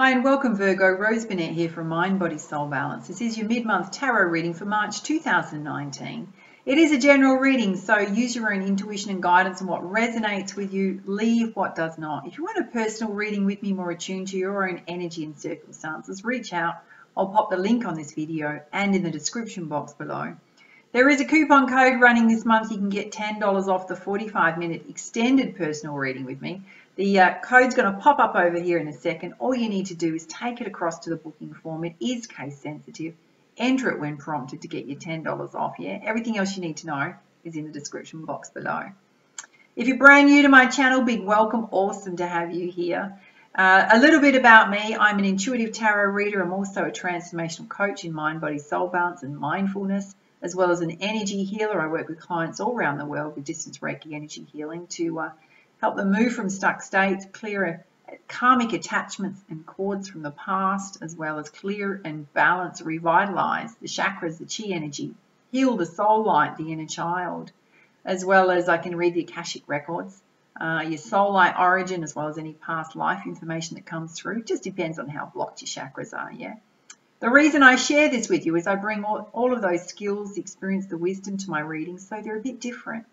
Hi and welcome Virgo, Rose Burnett here from Mind Body Soul Balance. This is your mid-month tarot reading for March 2019. It is a general reading, so use your own intuition and guidance and what resonates with you, leave what does not. If you want a personal reading with me more attuned to your own energy and circumstances, reach out. I'll pop the link on this video and in the description box below. There is a coupon code running this month. You can get $10 off the 45 minute extended personal reading with me. The uh, code's going to pop up over here in a second. All you need to do is take it across to the booking form. It is case sensitive. Enter it when prompted to get your $10 off. Yeah, everything else you need to know is in the description box below. If you're brand new to my channel, big welcome. Awesome to have you here. Uh, a little bit about me. I'm an intuitive tarot reader. I'm also a transformational coach in mind, body, soul balance and mindfulness, as well as an energy healer. I work with clients all around the world with distance Reiki energy healing to uh, help them move from stuck states, clear karmic attachments and cords from the past, as well as clear and balance, revitalize the chakras, the chi energy, heal the soul light, the inner child, as well as I can read the Akashic records, uh, your soul light origin, as well as any past life information that comes through. It just depends on how blocked your chakras are, yeah? The reason I share this with you is I bring all, all of those skills, the experience, the wisdom to my readings, so they're a bit different.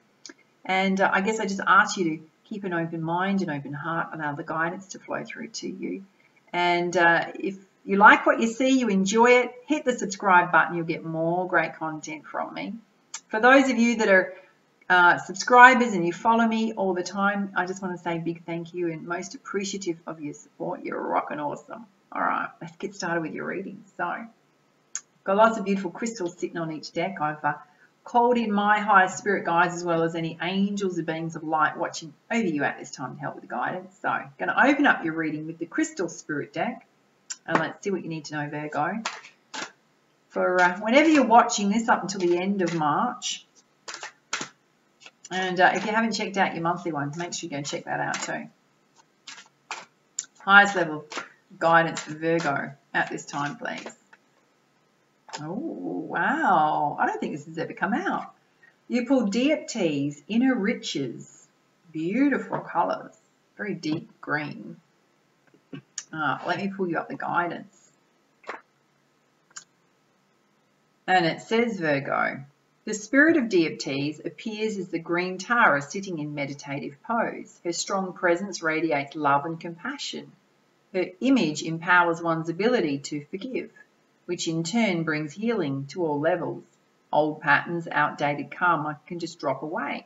And uh, I guess I just ask you to keep an open mind, an open heart, allow the guidance to flow through to you. And uh, if you like what you see, you enjoy it, hit the subscribe button. You'll get more great content from me. For those of you that are uh, subscribers and you follow me all the time, I just want to say big thank you and most appreciative of your support. You're rocking awesome. All right, let's get started with your reading. So, got lots of beautiful crystals sitting on each deck. I've uh, called in my highest spirit guides as well as any angels or beings of light watching over you at this time to help with the guidance. So I'm going to open up your reading with the Crystal Spirit deck and let's see what you need to know Virgo. For uh, whenever you're watching this up until the end of March, and uh, if you haven't checked out your monthly one, make sure you go and check that out too. Highest level guidance for Virgo at this time, please. Oh, wow. I don't think this has ever come out. You pull Dioptase, Inner Riches. Beautiful colours. Very deep green. Uh, let me pull you up the guidance. And it says, Virgo, the spirit of Dioptase appears as the green Tara sitting in meditative pose. Her strong presence radiates love and compassion. Her image empowers one's ability to forgive which in turn brings healing to all levels. Old patterns, outdated karma can just drop away.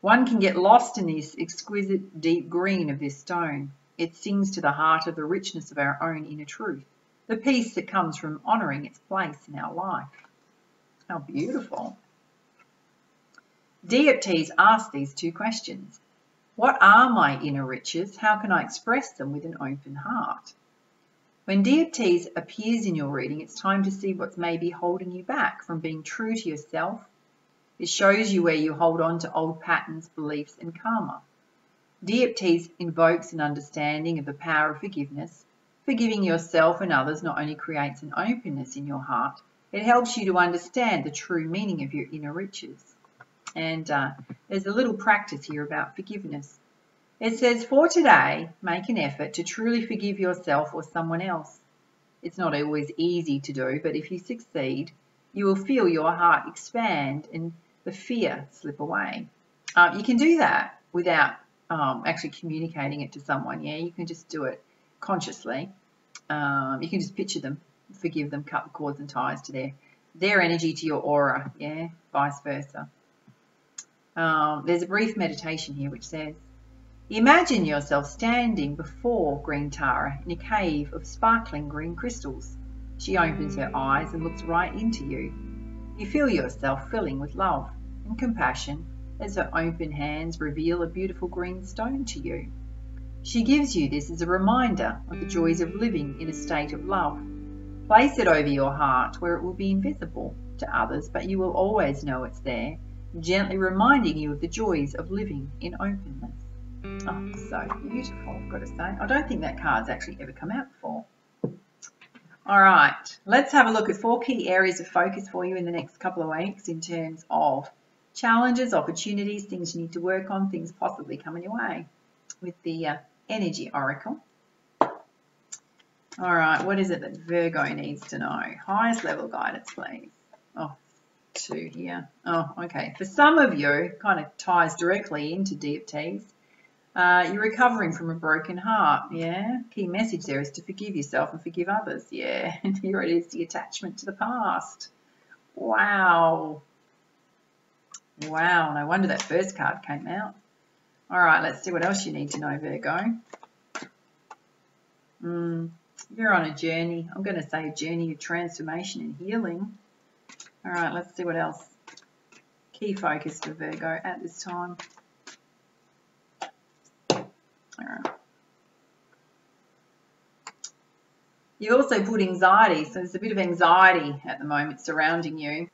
One can get lost in this exquisite deep green of this stone. It sings to the heart of the richness of our own inner truth, the peace that comes from honouring its place in our life. How beautiful. Dioptase asks these two questions. What are my inner riches? How can I express them with an open heart? When Dioptase appears in your reading, it's time to see what's maybe holding you back from being true to yourself. It shows you where you hold on to old patterns, beliefs, and karma. Dioptase invokes an understanding of the power of forgiveness. Forgiving yourself and others not only creates an openness in your heart, it helps you to understand the true meaning of your inner riches. And uh, there's a little practice here about forgiveness. It says, for today, make an effort to truly forgive yourself or someone else. It's not always easy to do, but if you succeed, you will feel your heart expand and the fear slip away. Uh, you can do that without um, actually communicating it to someone. Yeah, you can just do it consciously. Um, you can just picture them, forgive them, cut the cords and ties to their their energy to your aura. Yeah, vice versa. Um, there's a brief meditation here which says, Imagine yourself standing before Green Tara in a cave of sparkling green crystals. She opens her eyes and looks right into you. You feel yourself filling with love and compassion as her open hands reveal a beautiful green stone to you. She gives you this as a reminder of the joys of living in a state of love. Place it over your heart where it will be invisible to others, but you will always know it's there, gently reminding you of the joys of living in openness. Oh, so beautiful, I've got to say. I don't think that card's actually ever come out before. All right, let's have a look at four key areas of focus for you in the next couple of weeks in terms of challenges, opportunities, things you need to work on, things possibly coming your way with the uh, Energy Oracle. All right, what is it that Virgo needs to know? Highest level guidance, please. Oh, two here. Oh, okay. For some of you, kind of ties directly into Dioptase. Uh, you're recovering from a broken heart, yeah? Key message there is to forgive yourself and forgive others, yeah? And here it is, the attachment to the past. Wow. Wow, no wonder that first card came out. All right, let's see what else you need to know, Virgo. Mm, you're on a journey. I'm going to say a journey of transformation and healing. All right, let's see what else. Key focus for Virgo at this time. All right. You also put anxiety, so there's a bit of anxiety at the moment surrounding you.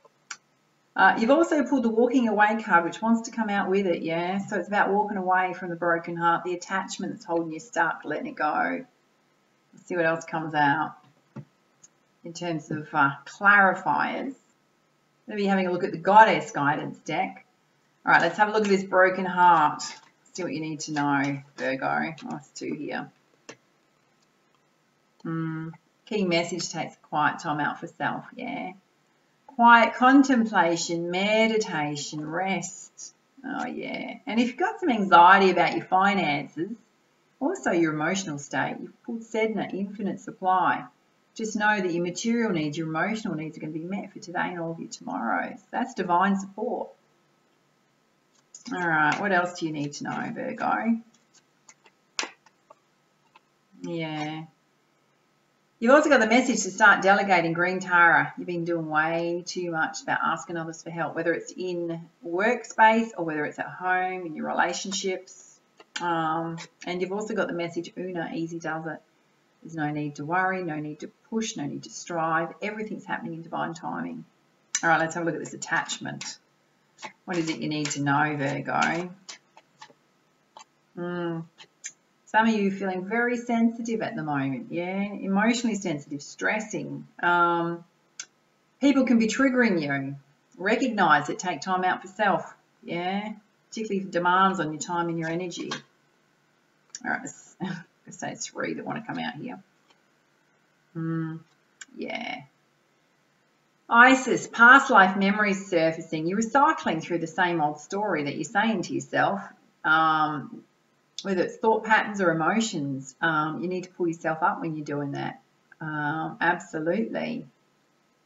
Uh, you've also pulled the walking away card, which wants to come out with it, yeah? So it's about walking away from the broken heart, the attachment that's holding you stuck, letting it go. Let's see what else comes out in terms of uh, clarifiers. Maybe having a look at the Goddess Guidance deck. All right, let's have a look at this broken heart. See what you need to know, Virgo. Oh, it's two here. Mm. Key message takes quiet time out for self, yeah. Quiet contemplation, meditation, rest. Oh, yeah. And if you've got some anxiety about your finances, also your emotional state, you've pulled Sedna, infinite supply. Just know that your material needs, your emotional needs are going to be met for today and all of your tomorrows. That's divine support. All right, what else do you need to know, Virgo? Yeah. You've also got the message to start delegating Green Tara. You've been doing way too much about asking others for help, whether it's in workspace or whether it's at home, in your relationships. Um, and you've also got the message, Una, easy does it. There's no need to worry, no need to push, no need to strive. Everything's happening in divine timing. All right, let's have a look at this attachment. What is it you need to know, Virgo? Hmm. Some of you feeling very sensitive at the moment, yeah, emotionally sensitive, stressing. Um, people can be triggering you. Recognize it, take time out for self, yeah, particularly demands on your time and your energy. All right, let's say it's three that want to come out here. Mm, yeah. Isis, past life memories surfacing. You're recycling through the same old story that you're saying to yourself. Um, whether it's thought patterns or emotions, um, you need to pull yourself up when you're doing that. Um, absolutely.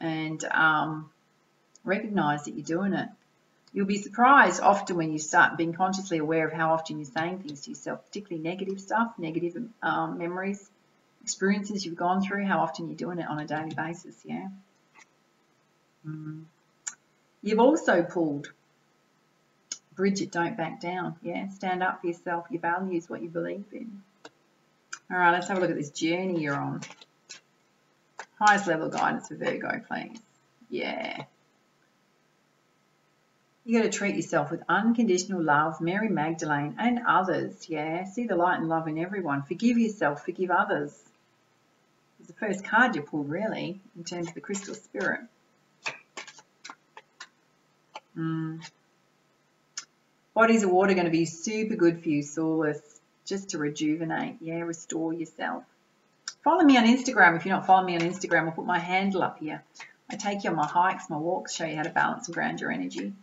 And um, recognize that you're doing it. You'll be surprised often when you start being consciously aware of how often you're saying things to yourself, particularly negative stuff, negative um, memories, experiences you've gone through, how often you're doing it on a daily basis, yeah? Mm. You've also pulled Bridget, don't back down. Yeah, stand up for yourself. Your values, what you believe in. All right, let's have a look at this journey you're on. Highest level guidance for Virgo, please. Yeah. You got to treat yourself with unconditional love, Mary Magdalene and others. Yeah, see the light and love in everyone. Forgive yourself, forgive others. It's the first card you pulled, really, in terms of the crystal spirit. Hmm. Bodies of water going to be super good for you, Sulis, just to rejuvenate, yeah, restore yourself. Follow me on Instagram. If you're not following me on Instagram, I'll put my handle up here. I take you on my hikes, my walks, show you how to balance and ground your energy.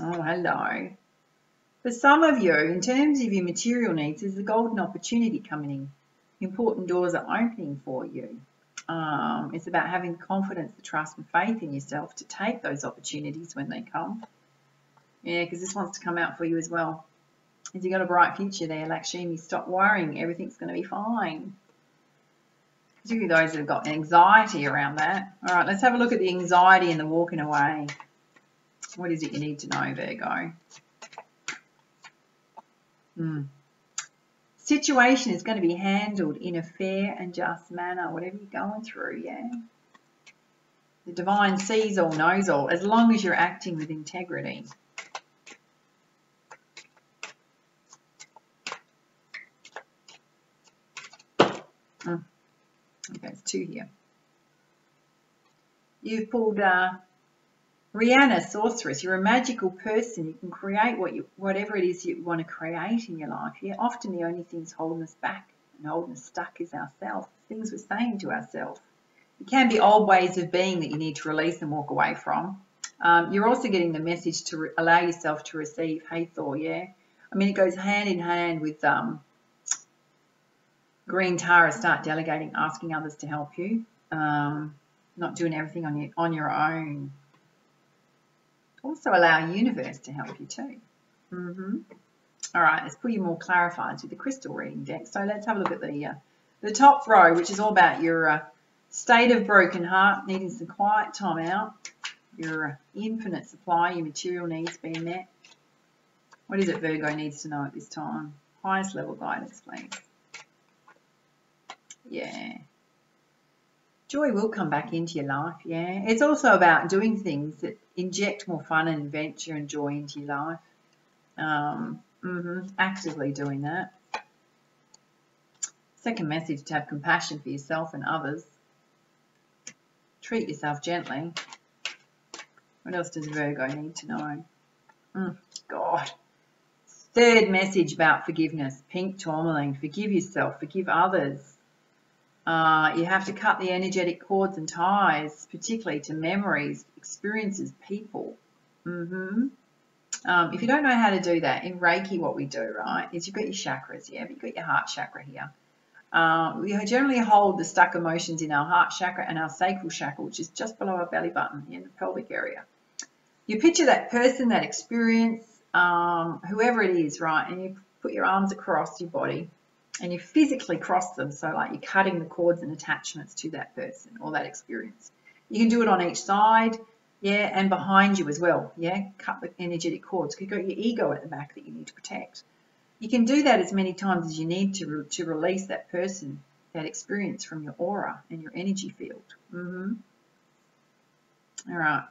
Oh, hello. For some of you, in terms of your material needs, there's a golden opportunity coming in. Important doors are opening for you. Um, it's about having confidence, the trust and faith in yourself to take those opportunities when they come. Yeah, because this wants to come out for you as well. If you've got a bright future there, Lakshmi, stop worrying. Everything's going to be fine. Particularly those that have got anxiety around that. All right, let's have a look at the anxiety and the walking away. What is it you need to know, Virgo? Hmm situation is going to be handled in a fair and just manner, whatever you're going through, yeah? The divine sees all, knows all, as long as you're acting with integrity. Mm. Okay, it's two here. You've pulled uh, Rhiannon, sorceress, you're a magical person. You can create what you, whatever it is you want to create in your life. Yeah, often the only things holding us back and holding us stuck is ourselves, things we're saying to ourselves. It can be old ways of being that you need to release and walk away from. Um, you're also getting the message to allow yourself to receive. Hathor, yeah. I mean, it goes hand in hand with um, Green Tara. Start delegating, asking others to help you, um, not doing everything on your on your own. Also, allow universe to help you too. Mm-hmm. All right, let's put you more clarified with the crystal reading deck. So let's have a look at the uh, the top row, which is all about your uh, state of broken heart, needing some quiet time out, your infinite supply, your material needs being met. What is it Virgo needs to know at this time? Highest level guidance, please. Yeah. Joy will come back into your life, yeah. It's also about doing things that inject more fun and adventure and joy into your life. Um, mm-hmm, actively doing that. Second message to have compassion for yourself and others. Treat yourself gently. What else does Virgo need to know? Mm, God. Third message about forgiveness. Pink tourmaline. Forgive yourself. Forgive others. Uh, you have to cut the energetic cords and ties, particularly to memories, experiences, people. Mm-hmm. Um, if you don't know how to do that, in Reiki, what we do, right, is you've got your chakras, yeah, you've got your heart chakra here. Um, we generally hold the stuck emotions in our heart chakra and our sacral chakra, which is just below our belly button in the pelvic area. You picture that person, that experience, um, whoever it is, right, and you put your arms across your body and you physically cross them. So, like you're cutting the cords and attachments to that person or that experience. You can do it on each side, yeah, and behind you as well, yeah. Cut the energetic cords. You've got your ego at the back that you need to protect. You can do that as many times as you need to, re to release that person, that experience from your aura and your energy field. Mm-hmm. All right.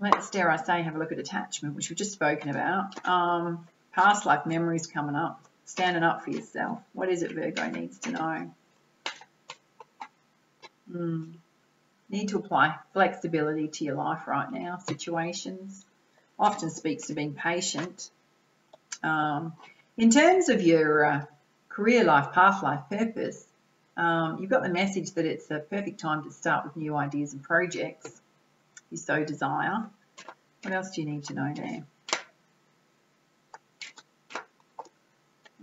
Let's, dare I say, have a look at attachment, which we've just spoken about. Um, past life memories coming up. Standing up for yourself. What is it Virgo needs to know? Hmm. Need to apply flexibility to your life right now, situations. Often speaks to being patient um, in terms of your uh, career life, path life, purpose, um, you've got the message that it's a perfect time to start with new ideas and projects you so desire. What else do you need to know there?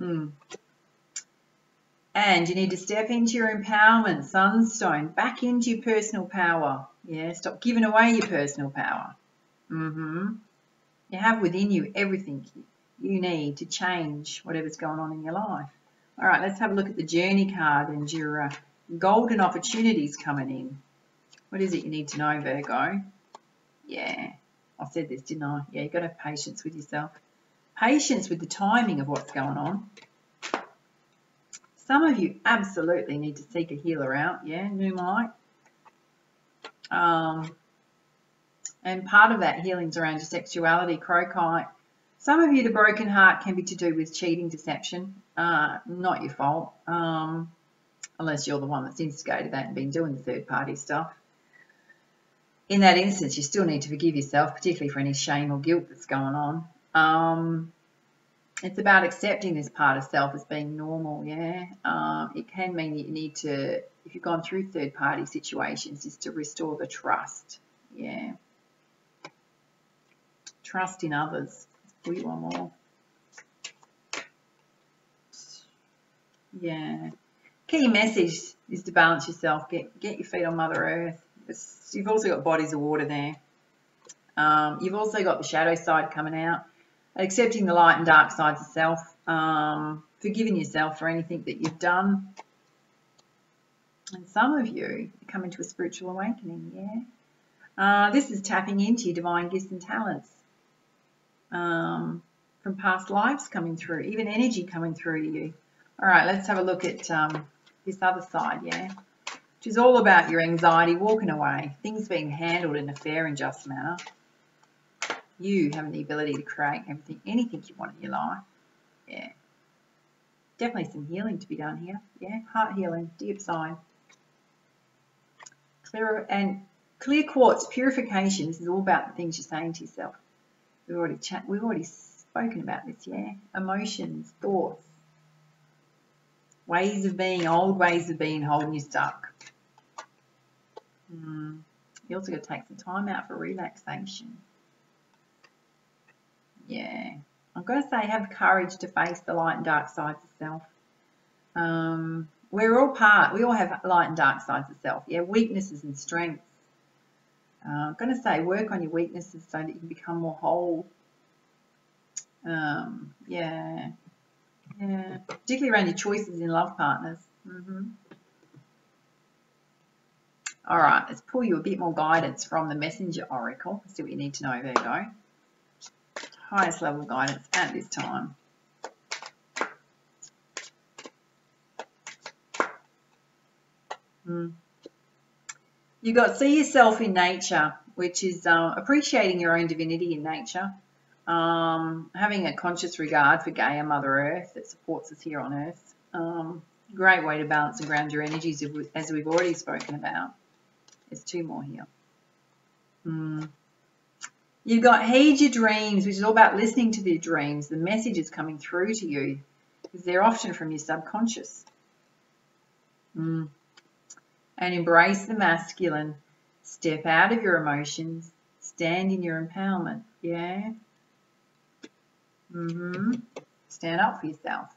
Hmm. And you need to step into your empowerment, sunstone, back into your personal power. Yeah, stop giving away your personal power. Mm-hmm. You have within you everything you need to change whatever's going on in your life. All right, let's have a look at the journey card and your uh, golden opportunities coming in. What is it you need to know, Virgo? Yeah, I said this, didn't I? Yeah, you've got to have patience with yourself. Patience with the timing of what's going on. Some of you absolutely need to seek a healer out, yeah, new. Um, and part of that healing is around your sexuality, crocoite, some of you, the broken heart can be to do with cheating, deception. Uh, not your fault, um, unless you're the one that's instigated that and been doing the third party stuff. In that instance, you still need to forgive yourself, particularly for any shame or guilt that's going on. Um, it's about accepting this part of self as being normal, yeah. Um, it can mean that you need to, if you've gone through third party situations, is to restore the trust, yeah. Trust in others we want more. Yeah. Key message is to balance yourself. Get get your feet on Mother Earth. It's, you've also got bodies of water there. Um, you've also got the shadow side coming out. Accepting the light and dark sides of self. Um, forgiving yourself for anything that you've done. And some of you come into a spiritual awakening, yeah? Uh, this is tapping into your divine gifts and talents um, from past lives coming through, even energy coming through to you. All right, let's have a look at um, this other side, yeah, which is all about your anxiety walking away, things being handled in a fair and just manner. You having the ability to create everything, anything you want in your life. Yeah. Definitely some healing to be done here. Yeah, heart healing, dioptase. Clear and clear quartz purification. This is all about the things you're saying to yourself. We've already chat, we've already spoken about this, yeah? Emotions, thoughts. Ways of being, old ways of being holding you stuck. Mm. You also got to take some time out for relaxation. Yeah. I'm going to say have courage to face the light and dark sides of self. Um, we're all part, we all have light and dark sides of self. Yeah, weaknesses and strengths. Uh, I'm going to say work on your weaknesses so that you can become more whole. Um, yeah. Yeah. Particularly around your choices in love partners. Mm -hmm. All right, let's pull you a bit more guidance from the Messenger Oracle. See what you need to know. There you go. Highest level guidance at this time. Hmm. You got see yourself in nature, which is uh, appreciating your own divinity in nature, um, having a conscious regard for Gaia, Mother Earth that supports us here on Earth. Um, great way to balance and ground your energies, as we've already spoken about. There's two more here. Hmm. You've got heed your dreams, which is all about listening to the dreams, the messages coming through to you, because they're often from your subconscious. Hmm. And embrace the masculine. Step out of your emotions. Stand in your empowerment. Yeah. Mm-hmm. Stand up for yourself.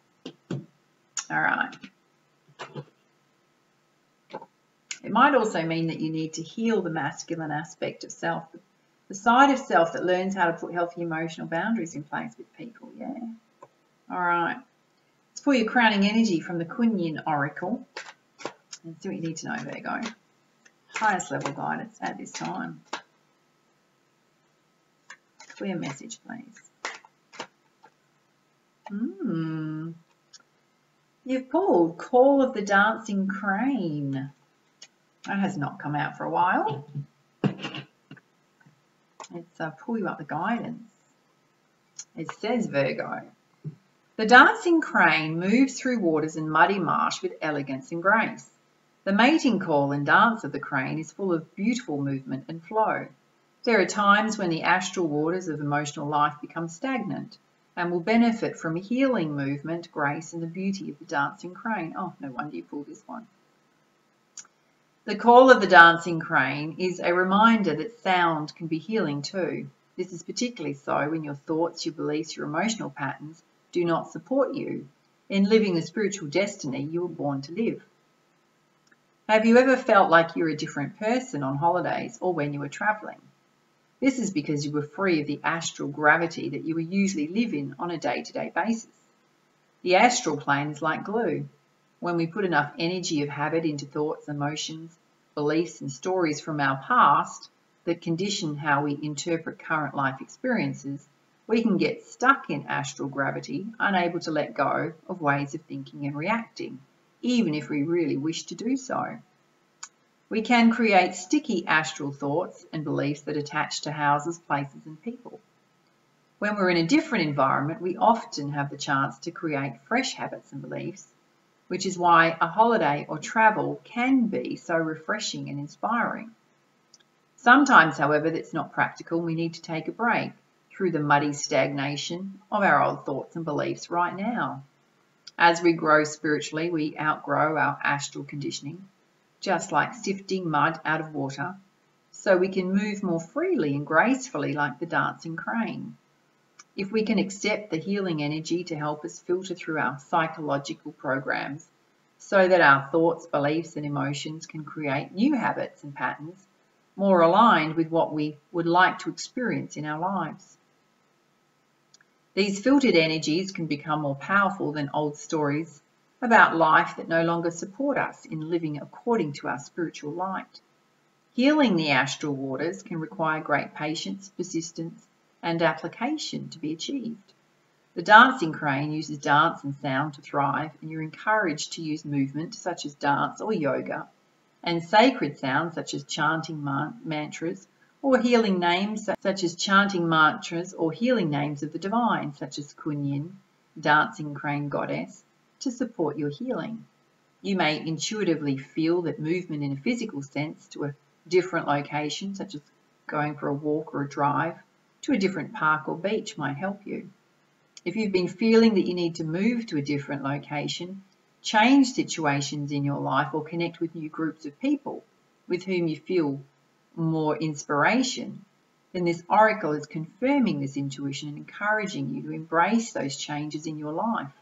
All right. It might also mean that you need to heal the masculine aspect of self, the side of self that learns how to put healthy emotional boundaries in place with people, yeah? All right. Let's pull your crowning energy from the Kuan Oracle and see what you need to know. There you go. Highest level guidance at this time. Clear message, please. Hmm. You've pulled Call of the Dancing Crane. That has not come out for a while. Let's uh, pull you up the guidance. It says Virgo. The dancing crane moves through waters and muddy marsh with elegance and grace. The mating call and dance of the crane is full of beautiful movement and flow. There are times when the astral waters of emotional life become stagnant and will benefit from a healing movement, grace, and the beauty of the dancing crane. Oh, no wonder you pulled this one. The call of the dancing crane is a reminder that sound can be healing too. This is particularly so when your thoughts, your beliefs, your emotional patterns do not support you in living the spiritual destiny you were born to live. Have you ever felt like you're a different person on holidays or when you were travelling? This is because you were free of the astral gravity that you usually live in on a day-to-day -day basis. The astral plane is like glue. When we put enough energy of habit into thoughts, emotions, beliefs, and stories from our past that condition how we interpret current life experiences, we can get stuck in astral gravity, unable to let go of ways of thinking and reacting, even if we really wish to do so. We can create sticky astral thoughts and beliefs that attach to houses, places, and people. When we're in a different environment, we often have the chance to create fresh habits and beliefs which is why a holiday or travel can be so refreshing and inspiring. Sometimes, however, that's not practical. We need to take a break through the muddy stagnation of our old thoughts and beliefs right now. As we grow spiritually, we outgrow our astral conditioning, just like sifting mud out of water, so we can move more freely and gracefully like the dancing crane. If we can accept the healing energy to help us filter through our psychological programs so that our thoughts, beliefs, and emotions can create new habits and patterns more aligned with what we would like to experience in our lives. These filtered energies can become more powerful than old stories about life that no longer support us in living according to our spiritual light. Healing the astral waters can require great patience, persistence, and application to be achieved. The dancing crane uses dance and sound to thrive, and you're encouraged to use movement such as dance or yoga, and sacred sounds such as chanting mantras or healing names such as chanting mantras or healing names of the divine such as Kuan Yin, dancing crane goddess, to support your healing. You may intuitively feel that movement in a physical sense to a different location, such as going for a walk or a drive, to a different park or beach might help you. If you've been feeling that you need to move to a different location, change situations in your life or connect with new groups of people with whom you feel more inspiration, then this oracle is confirming this intuition and encouraging you to embrace those changes in your life.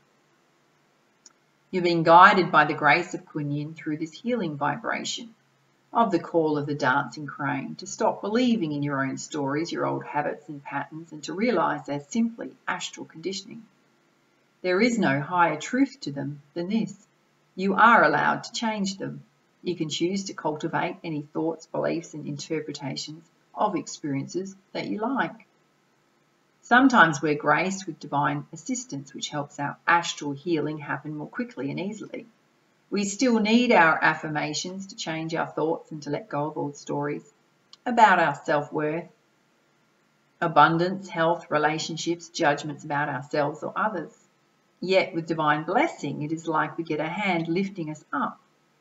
You're being guided by the grace of Kuan Yin through this healing vibration of the call of the dancing crane to stop believing in your own stories, your old habits and patterns, and to realize they're simply astral conditioning. There is no higher truth to them than this. You are allowed to change them. You can choose to cultivate any thoughts, beliefs, and interpretations of experiences that you like. Sometimes we're graced with divine assistance, which helps our astral healing happen more quickly and easily. We still need our affirmations to change our thoughts and to let go of old stories about our self worth, abundance, health, relationships, judgments about ourselves or others. Yet, with divine blessing, it is like we get a hand lifting us up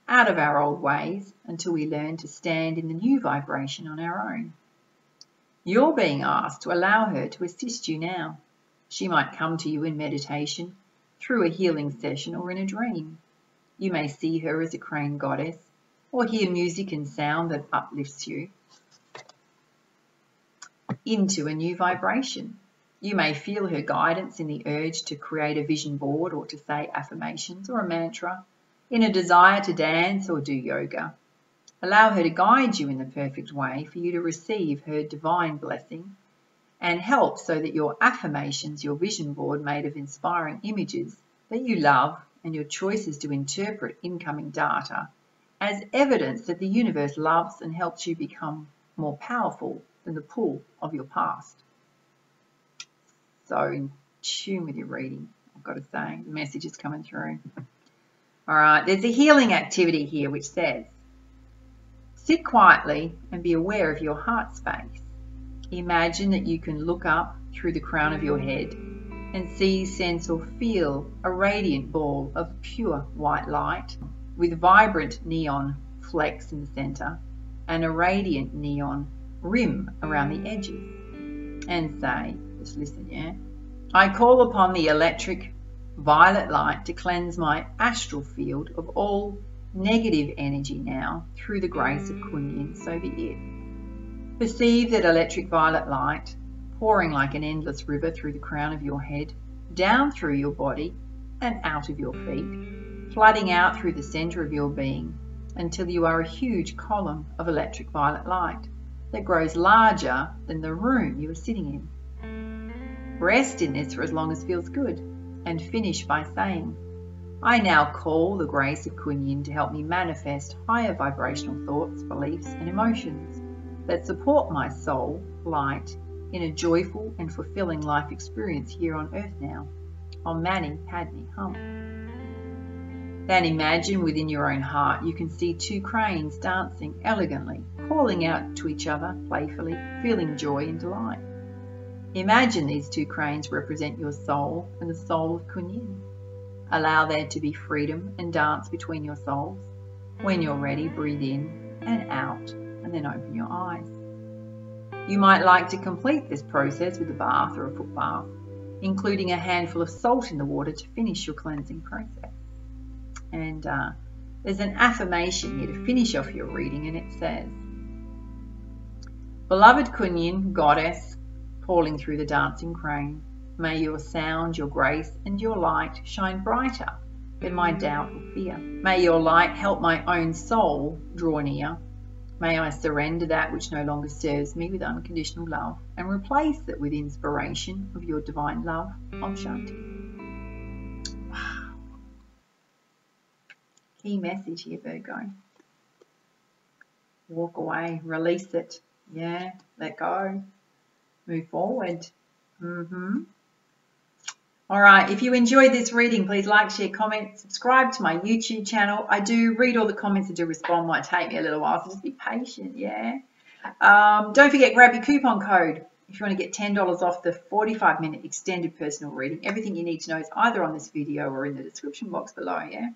out of our old ways until we learn to stand in the new vibration on our own. You're being asked to allow her to assist you now. She might come to you in meditation, through a healing session, or in a dream. You may see her as a crane goddess, or hear music and sound that uplifts you into a new vibration. You may feel her guidance in the urge to create a vision board or to say affirmations or a mantra, in a desire to dance or do yoga, Allow her to guide you in the perfect way for you to receive her divine blessing and help so that your affirmations, your vision board made of inspiring images that you love and your choices to interpret incoming data as evidence that the universe loves and helps you become more powerful than the pull of your past. So in tune with your reading, I've got to say, the message is coming through. All right, there's a healing activity here which says, Sit quietly and be aware of your heart space. Imagine that you can look up through the crown of your head and see, sense, or feel a radiant ball of pure white light with vibrant neon flecks in the center and a radiant neon rim around the edges. And say, just listen, yeah? I call upon the electric violet light to cleanse my astral field of all negative energy now through the grace of Kuan Yin, so be it. Perceive that electric violet light pouring like an endless river through the crown of your head, down through your body and out of your feet, flooding out through the center of your being until you are a huge column of electric violet light that grows larger than the room you are sitting in. Rest in this for as long as feels good and finish by saying, I now call the grace of Kuan Yin to help me manifest higher vibrational thoughts, beliefs, and emotions that support my soul, light, in a joyful and fulfilling life experience here on earth now. Om Mani Padme Hum. Then imagine within your own heart you can see two cranes dancing elegantly, calling out to each other playfully, feeling joy and delight. Imagine these two cranes represent your soul and the soul of Kuan Yin. Allow there to be freedom and dance between your souls. When you're ready, breathe in and out, and then open your eyes. You might like to complete this process with a bath or a foot bath, including a handful of salt in the water to finish your cleansing process. And uh, there's an affirmation here to finish off your reading, and it says, Beloved Kuan Yin, goddess, calling through the dancing crane, May your sound, your grace, and your light shine brighter than my doubt or fear. May your light help my own soul draw near. May I surrender that which no longer serves me with unconditional love and replace it with inspiration of your divine love. Om Shanti. Key message here, Virgo. Walk away, release it. Yeah, let go. Move forward. Mm-hmm. All right, if you enjoyed this reading, please like, share, comment, subscribe to my YouTube channel. I do read all the comments and do respond. Might take me a little while, so just be patient, yeah? Um, don't forget, grab your coupon code if you want to get $10 off the 45 minute extended personal reading. Everything you need to know is either on this video or in the description box below, yeah?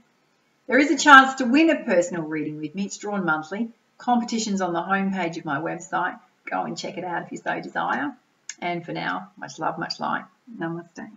There is a chance to win a personal reading with me. It's drawn monthly. Competitions on the homepage of my website. Go and check it out if you so desire. And for now, much love, much light. Namaste.